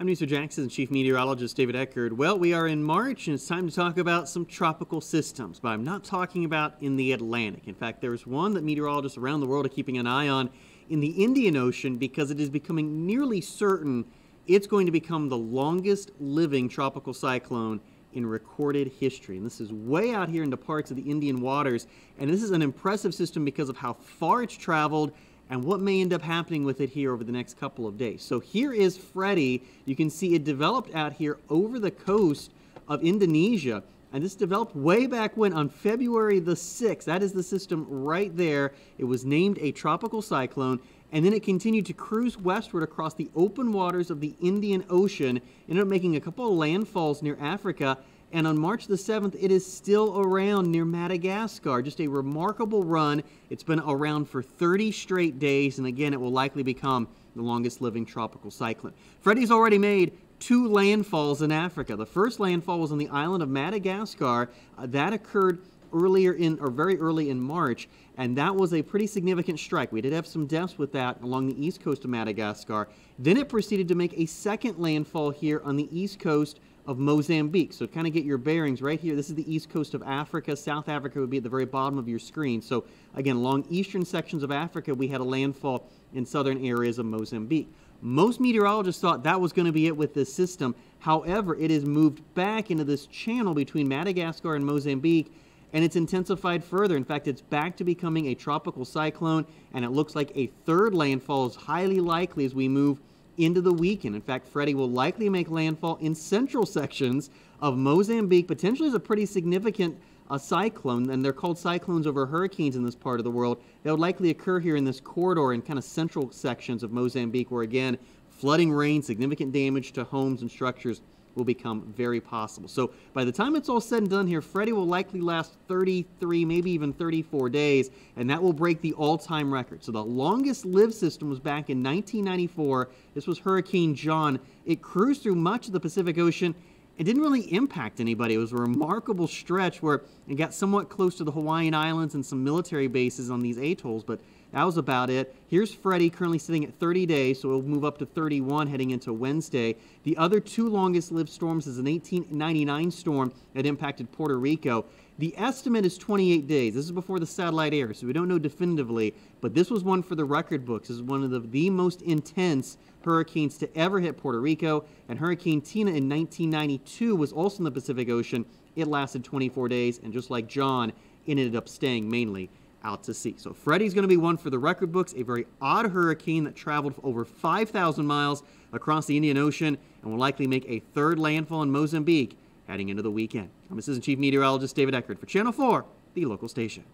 I'm Mr. Jackson, Chief Meteorologist David Heckard. Well, we are in March and it's time to talk about some tropical systems, but I'm not talking about in the Atlantic. In fact, there's one that meteorologists around the world are keeping an eye on in the Indian Ocean because it is becoming nearly certain it's going to become the longest living tropical cyclone in recorded history. And this is way out here into parts of the Indian waters. And this is an impressive system because of how far it's traveled and what may end up happening with it here over the next couple of days. So here is Freddy. You can see it developed out here over the coast of Indonesia. And this developed way back when on February the 6th. That is the system right there. It was named a tropical cyclone. And then it continued to cruise westward across the open waters of the Indian Ocean, ended up making a couple of landfalls near Africa, and on March the 7th, it is still around near Madagascar. Just a remarkable run. It's been around for 30 straight days, and again, it will likely become the longest living tropical cyclone. Freddy's already made two landfalls in Africa. The first landfall was on the island of Madagascar. Uh, that occurred earlier in, or very early in March, and that was a pretty significant strike. We did have some deaths with that along the east coast of Madagascar. Then it proceeded to make a second landfall here on the east coast of Mozambique. So kind of get your bearings right here. This is the east coast of Africa. South Africa would be at the very bottom of your screen. So again, along eastern sections of Africa, we had a landfall in southern areas of Mozambique. Most meteorologists thought that was going to be it with this system. However, it has moved back into this channel between Madagascar and Mozambique and it's intensified further. In fact, it's back to becoming a tropical cyclone, and it looks like a third landfall is highly likely as we move into the weekend. In fact, Freddy will likely make landfall in central sections of Mozambique, potentially as a pretty significant uh, cyclone, and they're called cyclones over hurricanes in this part of the world. That would likely occur here in this corridor in kind of central sections of Mozambique, where again, flooding rain, significant damage to homes and structures will become very possible. So by the time it's all said and done here, Freddy will likely last 33, maybe even 34 days, and that will break the all-time record. So the longest lived system was back in 1994. This was Hurricane John. It cruised through much of the Pacific Ocean it didn't really impact anybody. It was a remarkable stretch where it got somewhat close to the Hawaiian Islands and some military bases on these atolls, but that was about it. Here's Freddy currently sitting at 30 days, so it'll move up to 31 heading into Wednesday. The other two longest lived storms is an 1899 storm that impacted Puerto Rico. The estimate is 28 days. This is before the satellite air, so we don't know definitively, but this was one for the record books. This is one of the, the most intense hurricanes to ever hit Puerto Rico, and Hurricane Tina in 1992 was also in the Pacific Ocean. It lasted 24 days, and just like John, it ended up staying mainly out to sea. So Freddy's going to be one for the record books, a very odd hurricane that traveled over 5,000 miles across the Indian Ocean and will likely make a third landfall in Mozambique heading into the weekend. I'm Assistant Chief Meteorologist David Heckard for Channel 4, the local station.